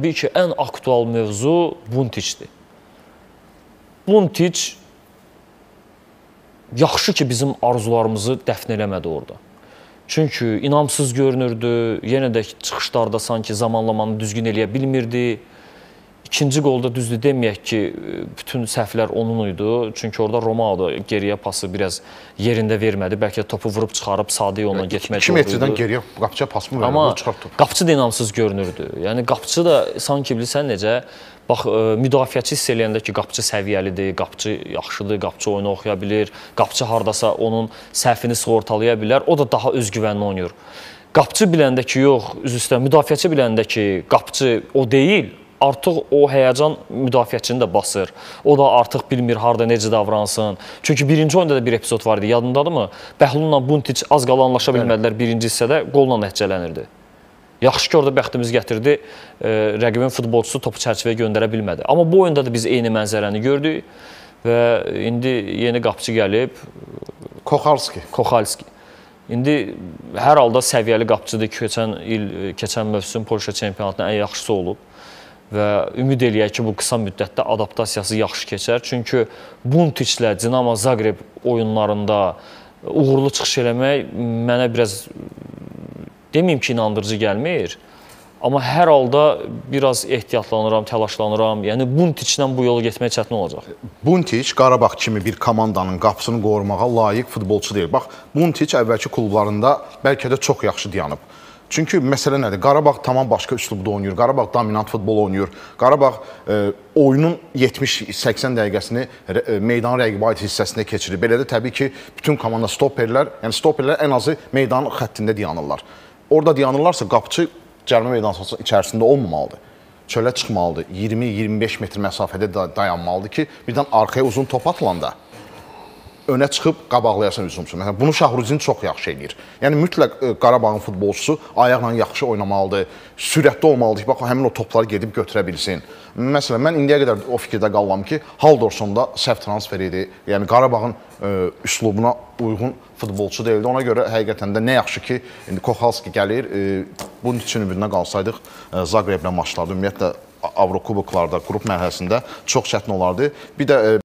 Təbii ki, ən aktual mövzu Buntiçdir. Buntiç yaxşı ki, bizim arzularımızı dəfn eləmədi orada. Çünki inamsız görünürdü, yenə də çıxışlarda sanki zamanlamanı düzgün eləyə bilmirdi. İkinci qolda düzdür deməyək ki, bütün səhvlər onun idi. Çünki orada Ronaldo geriyə pası biraz yerində vermədi. Bəlkə topu vurub çıxarıb sadə yolla getmək 2 metrdən geriyə qapıçıya pas mı verdi, Amma topu. qapıçı da inamsız görünürdü. Yəni qapıçı da sanki bilirsən necə Bax, ə, müdafiəçi hiss eləyəndə ki, qapıçı səviyyəlidir, qapıçı yaxşıdır, qapıçı oyunu oxuya bilir, qapıçı hardasa onun səhvini sığortalaya bilər, o da daha özgüvənli oynayır. Qapıçı biləndə ki, yox, üzr istəyirəm, müdafiəçi biləndə ki, qapıçı o deyil, artıq o həyəcan müdafiəçini də basır. O da artıq bilmir harda necə davransın. Çünki birinci oyunda da bir epizod var idi, yadındadırmı? Bəhlul'la Buntiç az qala anlaşa bilmədilər birinci hissədə, qolla nəticələnirdi. Yaxşı ki, orada bəxtimiz gətirdi, e, rəqibin futbolçusu topu çərçivəyə göndərə bilmədi. Amma bu oyunda da biz eyni mənzərəni gördük və indi yeni qapıçı gəlib, Koxalski. Koxalski. İndi hər halda səviyyəli qapıçıdır. Keçən il, keçən mövsüm Polşa çempionatının ən yaxşısı olub və ümid eləyək ki, bu qısa müddətdə adaptasiyası yaxşı keçər. Çünki Buntiçlə Dinamo Zagreb oyunlarında uğurlu çıxış eləmək mənə biraz deməyim ki, inandırıcı gəlmir. Amma hər halda biraz ehtiyatlanıram, təlaşlanıram. Yəni Buntiçlə bu yolu getmək çətin olacaq. Buntiç Qarabağ kimi bir komandanın qapısını qorumağa layiq futbolçu deyil. Bax, Buntiç əvvəlki klublarında bəlkə də çox yaxşı dayanıb. Çünki məsələ nədir? Qarabağ tamam başqa üslubda oynayır. Qarabağ dominant futbol oynayır. Qarabağ e, oyunun 70-80 dəqiqəsini e, meydan aid hissəsində keçirir. Belə də təbii ki, bütün komanda stoperlər, yəni stoperlər ən azı meydan xəttində dayanırlar. Orada dayanırlarsa qapıçı cərimə meydan sahəsi içərisində olmamalıdır. Çölə çıxmalıdır. 20-25 metr məsafədə dayanmalıdır ki, birdən arxaya uzun top atılanda önə çıxıb qabaqlayasan hücumçu. Məsələn, bunu Şahruzin çox yaxşı eləyir. Yəni mütləq ə, Qarabağın futbolçusu ayaqla yaxşı oynamalıdır, sürətli olmalıdır ki, bax həmin o topları gedib götürə bilsin. Məsələn, mən indiyə qədər o fikirdə qalıram ki, Haldorson da səhv transfer idi. Yəni Qarabağın ə, üslubuna uyğun futbolçu deyildi. Ona görə həqiqətən də nə yaxşı ki, indi Koxalski gəlir. Ə, bunun üçün ümidinə qalsaydıq Zaqreblə maçlarda ümumiyyətlə Avrokuboklarda, qrup mərhələsində çox çətin olardı. Bir də